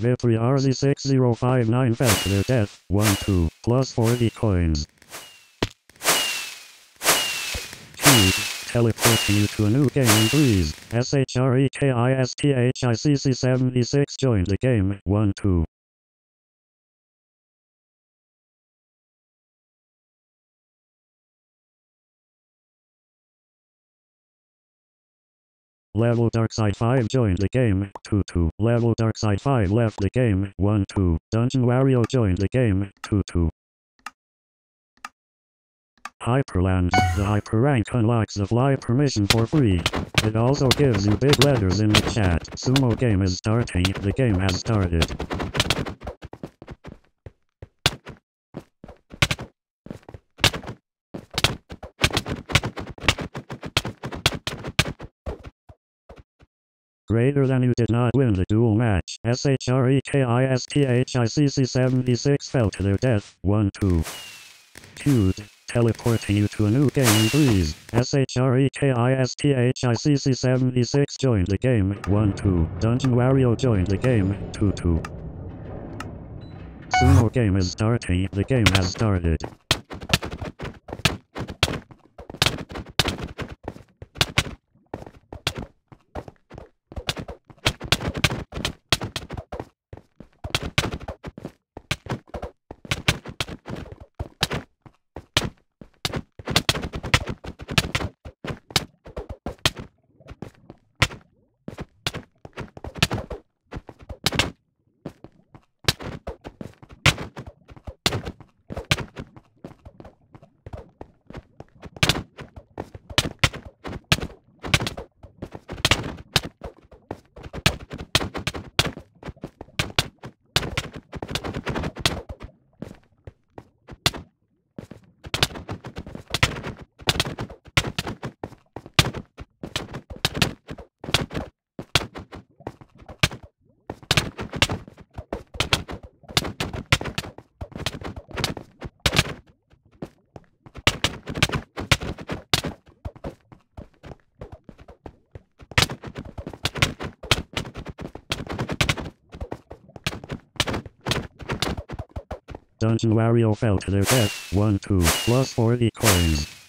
Victory RZ6059 fell to their death. 1 2 plus 40 coins. 2. Teleporting you to a new game Breeze. SHREKISTHICC76 joined the game. 1 2. Level Darkside 5 joined the game, 2-2. Level Darkside 5 left the game, 1-2. Dungeon Wario joined the game, 2-2. Hyperland. The hyper rank unlocks the fly permission for free. It also gives you big letters in the chat. Sumo game is starting. The game has started. Greater than you did not win the duel match. SHREKISTHICC76 fell to their death. 1-2. Cute. Teleporting you to a new game Breeze. SHREKISTHICC76 joined the game. 1-2. Dungeon Wario joined the game. 2-2. Sumo game is starting. The game has started. Dungeon Wario fell to their death. 1 2 plus 40 coins.